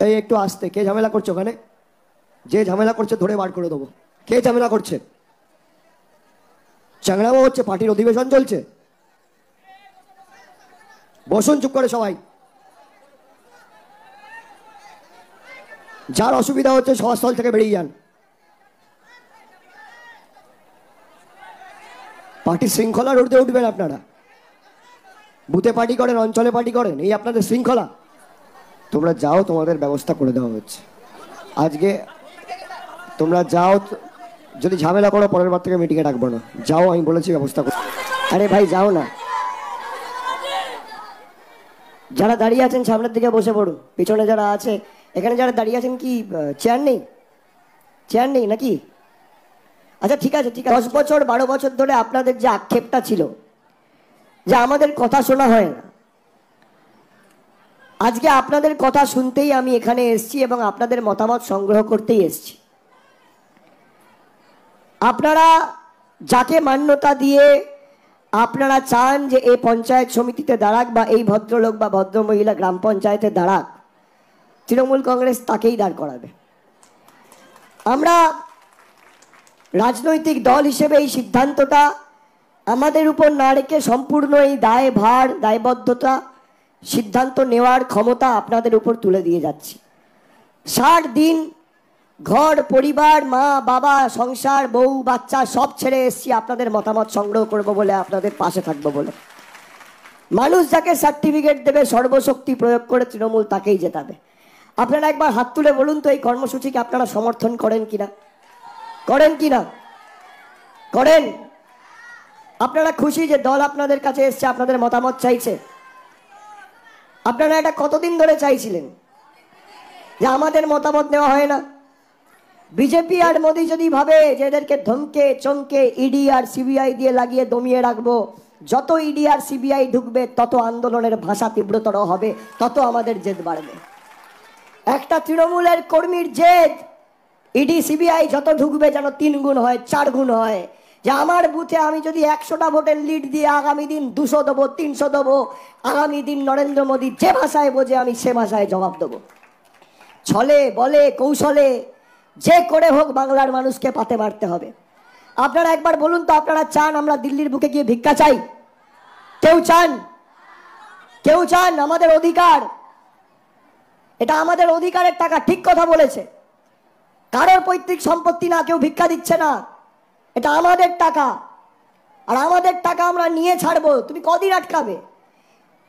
এই একটু আসতে, কে ঝামেলা করছে ওখানে? যে ঝামেলা করছে, ধরে বার করে দেবো। কে ঝামেলা করছে? চ্যাংড়ামো হচ্ছে, পার্টির অধিবেশন চলছে। বসুন চুপ করে সবাই। যার অসুবিধা হচ্ছে, সভাস্থল থেকে বেরিয়ে যান। পার্টির শৃঙ্খলার ঊর্ধ্বে উঠবেন আপনারা। বুথে পার্টি করেন, অঞ্চলে পার্টি করেন, এই আপনাদের শৃঙ্খলা। তোমরা যাও, তোমাদের ব্যবস্থা করে দেওয়া হচ্ছে। আজকে তোমরা যাও, যদি ঝামেলা করো, পরের বার থেকে মিটিংয়ে ডাকবো না। যাও, আমি বলেছি ব্যবস্থা করো। আরে ভাই, যাও না। যারা দাঁড়িয়ে আছেন সামনের দিকে বসে পড়ুন। পিছনে যারা আছে, এখানে যারা দাঁড়িয়ে আছেন কি চেয়ার নেই? চেয়ার নেই নাকি? আচ্ছা ঠিক আছে ঠিক আছে। দশ বছর, বারো বছর ধরে আপনাদের যে আক্ষেপটা ছিল, যে আমাদের কথা শোনা হয় না আজকে আপনাদের কথা শুনতেই আমি এখানে এসেছি এবং আপনাদের মতামত সংগ্রহ করতেই এসেছি। আপনারা যাকে মান্যতা দিয়ে আপনারা চান যে এই পঞ্চায়েত সমিতিতে দাঁড়াক বা এই ভদ্রলোক বা ভদ্রমহিলা গ্রাম পঞ্চায়েতে দাঁড়াক, তৃণমূল কংগ্রেস তাকেই দাঁড় করাবে। আমরা রাজনৈতিক দল হিসেবে এই সিদ্ধান্তটা আমাদের উপর না রেখে সম্পূর্ণ এই দায় ভার দায়বদ্ধতা সিদ্ধান্ত নেওয়ার ক্ষমতা আপনাদের উপর তুলে দিয়ে যাচ্ছি। ষাট দিন ঘর, পরিবার, মা, বাবা, সংসার, বউ, বাচ্চা সব ছেড়ে এসছি আপনাদের মতামত সংগ্রহ করব বলে আপনাদের পাশে থাকব বলে। মানুষ যাকে সার্টিফিকেট দেবে, সর্বশক্তি প্রয়োগ করে তৃণমূল তাকেই জেতাবে। আপনারা একবার হাত তুলে বলুন তো এই কর্মসূচিকে আপনারা সমর্থন করেন কিনা? করেন কিনা? করেন। আপনারা খুশি যে দল আপনাদের কাছে এসছে, আপনাদের মতামত চাইছে? আপনারা এটা কতদিন ধরে চাইছিলেন? যে আমাদের মতামত নেওয়া হয় না। বিজেপি আর মোদি যদি ভাবে যে এদেরকে ধমকে, চমকে ইডি আর সিবিআই দিয়ে লাগিয়ে দমিয়ে রাখব, যত ইডি আর সিবিআই ঢুকবে, তত আন্দোলনের ভাষা তীব্রতর হবে, তত আমাদের জেদ বাড়বে। একটা তৃণমূলের কর্মীর জেদ ইডি সিবিআই যত ঢুকবে যেন তিন গুণ হয়, চার গুণ হয়। যে আমার বুথে আমি যদি একশোটা ভোটের লিড দিয়ে আগামী দিন দুশো দেবো, তিনশো দেবো, আগামী দিন নরেন্দ্র মোদী যে ভাষায় বোঝে আমি সে ভাষায় জবাব দেবো। ছলে, বলে, কৌশলে, যে করে হোক বাংলার মানুষকে পাতে মারতে হবে। আপনারা একবার বলুন তো, আপনারা চান আমরা দিল্লির বুকে গিয়ে ভিক্ষা চাই? কেউ চান? কেউ চান আমাদের অধিকার? এটা আমাদের অধিকারের টাকা, ঠিক কথা বলেছে। কারোর পৈতৃক সম্পত্তি না, কেউ ভিক্ষা দিচ্ছে না। এটা আমাদের টাকা। আর আমাদের টাকা আমরা নিয়ে ছাড়বো, তুমি কদিন আটকাবে?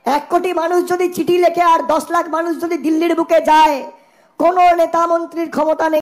এক কোটি মানুষ যদি চিঠি লেখে আর দশ লাখ মানুষ যদি দিল্লির বুকে যায়, কোনো নেতা মন্ত্রীর ক্ষমতা নেই।